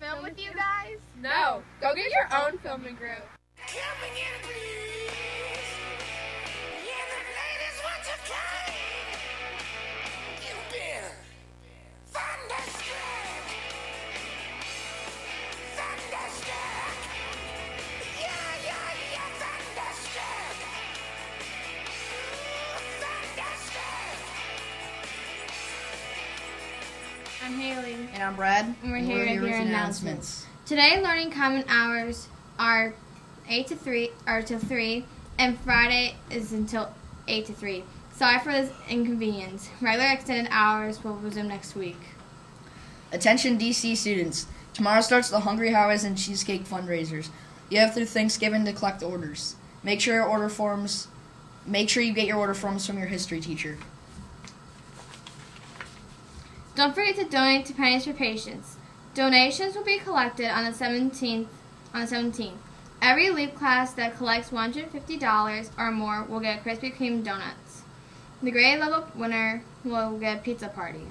film with you guys? No, go get your own filming group. I'm Haley. And I'm Brad. And we're here with with your announcements. Today, learning common hours are eight to three or till three, and Friday is until eight to three. Sorry for this inconvenience. Regular extended hours will resume next week. Attention DC students. Tomorrow starts the Hungry Howie's and Cheesecake fundraisers. You have through Thanksgiving to collect orders. Make sure your order forms make sure you get your order forms from your history teacher. Don't forget to donate to Pennies for Patients. Donations will be collected on the 17th. On the 17th, every LEAP class that collects $150 or more will get Krispy Kreme donuts. The grade level winner will get a pizza party.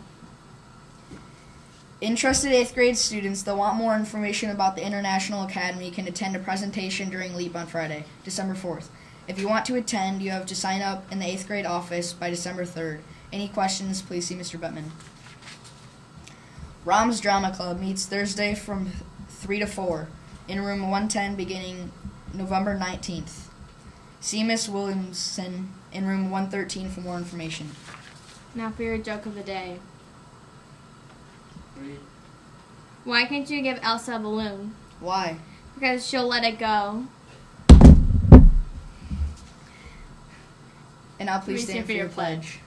Interested 8th grade students that want more information about the International Academy can attend a presentation during LEAP on Friday, December 4th. If you want to attend, you have to sign up in the 8th grade office by December 3rd. Any questions, please see Mr. Bettman. Rom's Drama Club meets Thursday from 3 to 4 in room 110 beginning November 19th. See Miss Williamson in room 113 for more information. Now for your joke of the day. Why can't you give Elsa a balloon? Why? Because she'll let it go. And now please stand for your pledge. I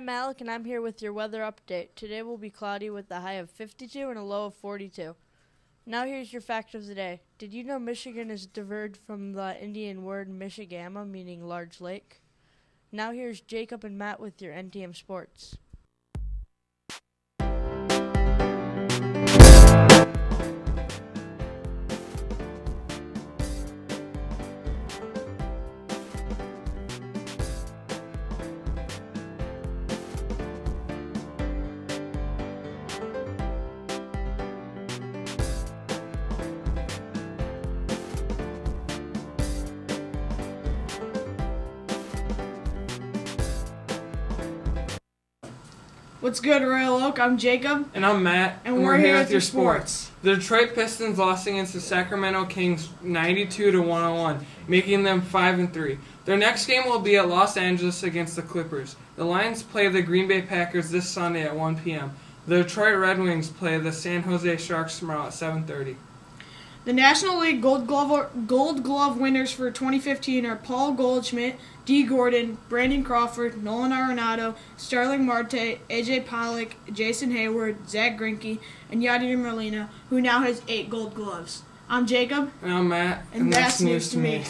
I'm Alec, and I'm here with your weather update. Today will be cloudy with a high of 52 and a low of 42. Now, here's your fact of the day. Did you know Michigan is derived from the Indian word Michigama, meaning large lake? Now, here's Jacob and Matt with your NTM Sports. What's good, Royal Oak? I'm Jacob. And I'm Matt, And we're here with your sports. The Detroit Pistons lost against the Sacramento Kings 92 to 101, making them 5 and 3. Their next game will be at Los Angeles against the Clippers. The Lions play the Green Bay Packers this Sunday at 1 p.m. The Detroit Red Wings play the San Jose Sharks tomorrow at 7:30. The National League Gold Glove Gold Glove winners for 2015 are Paul Goldschmidt, Dee Gordon, Brandon Crawford, Nolan Arenado, Starling Marte, AJ Pollock, Jason Heyward, Zack Greinke, and Yadier Molina, who now has eight Gold Gloves. I'm Jacob. And I'm Matt, And that's news to me.